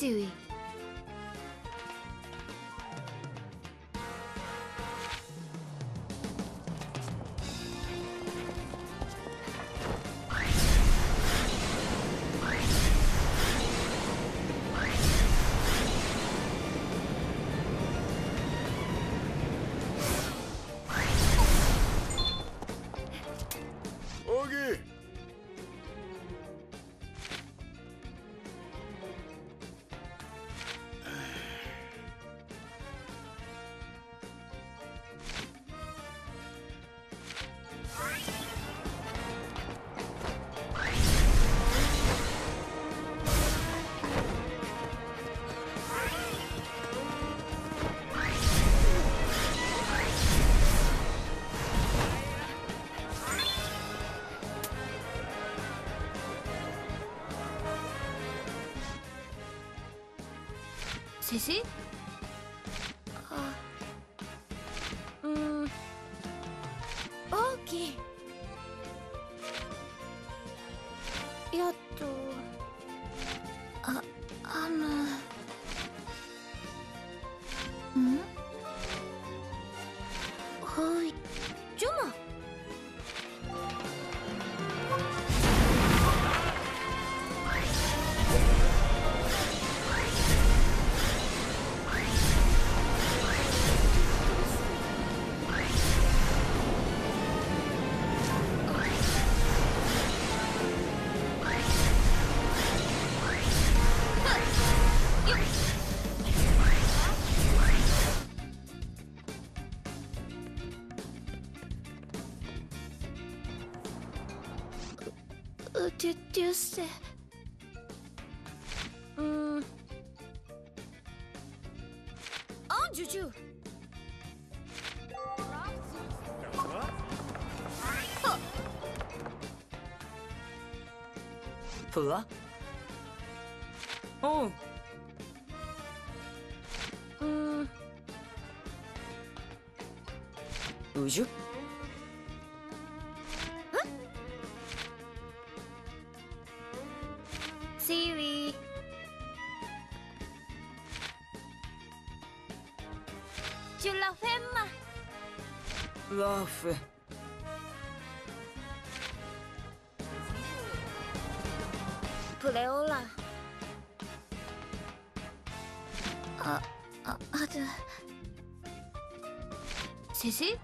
Hisui. Sí, sí. ジュジュおううん。うじゅフプレオーラ。あ。ああずせし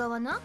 使わな。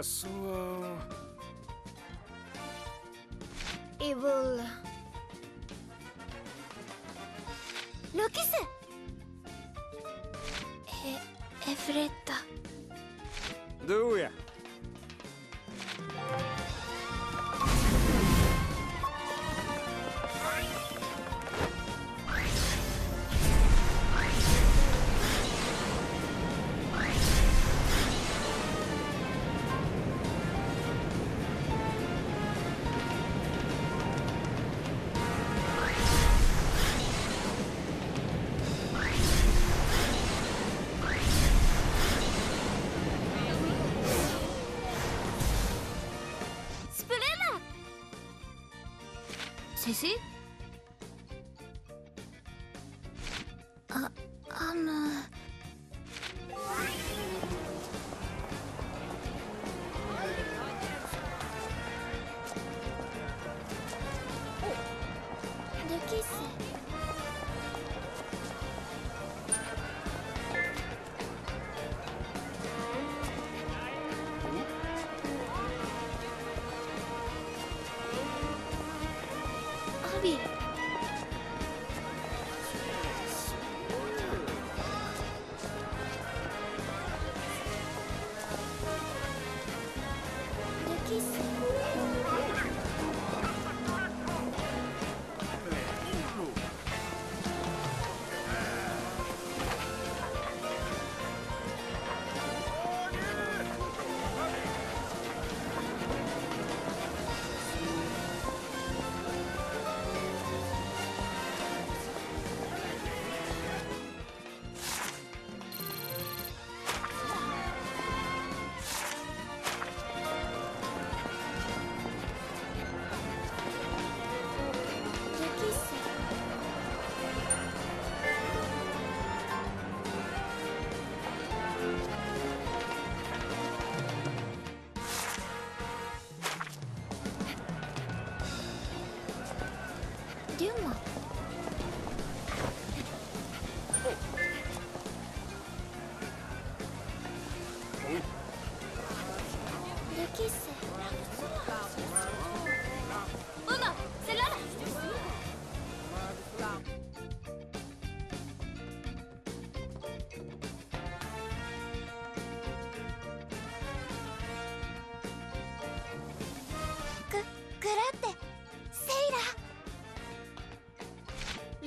a slow... Look, Lokis! it? Evretta. Do ya? 셋이?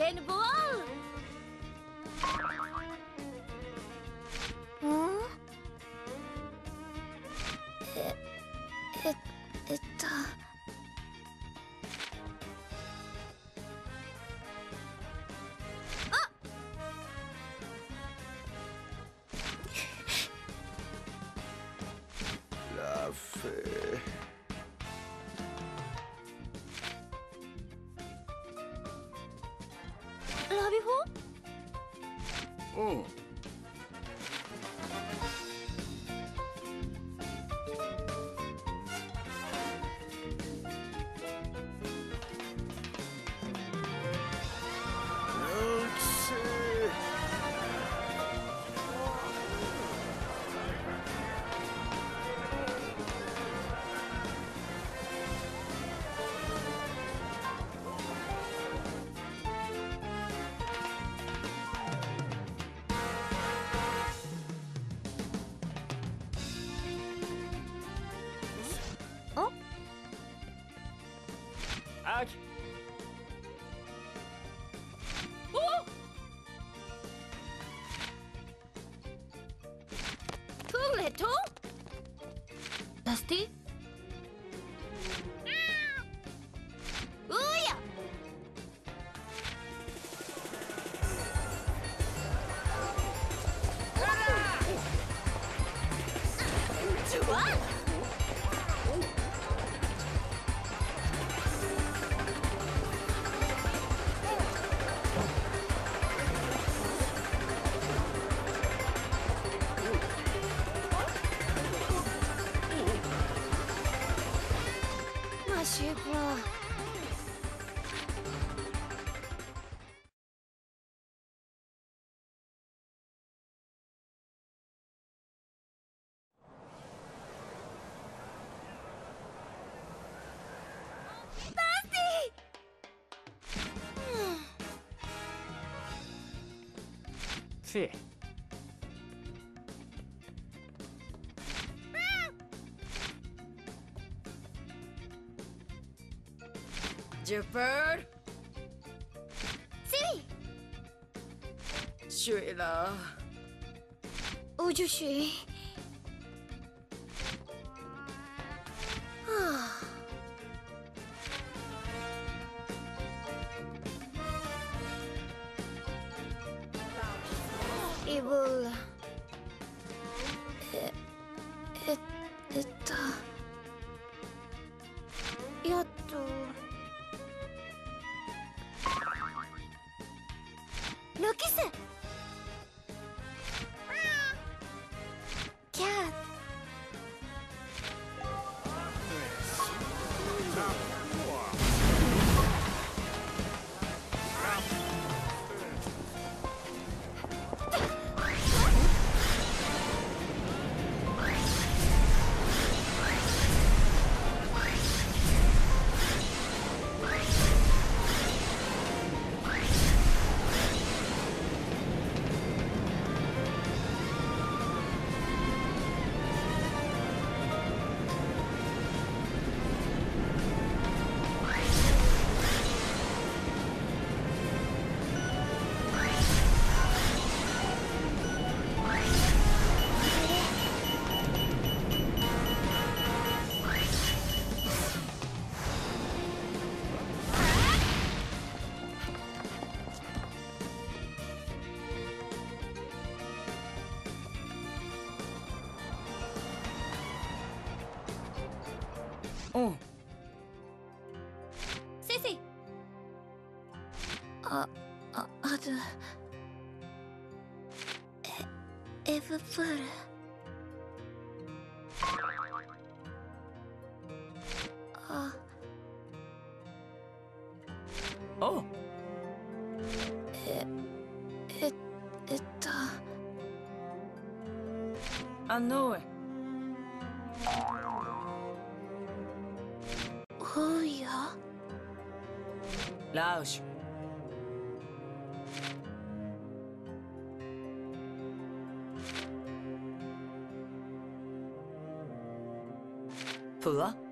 Then blow! ¿Dusty? 去。Jeffer，进。睡了。我就睡。It will うん。先生。あああずエエブプール。拉乌什，弗。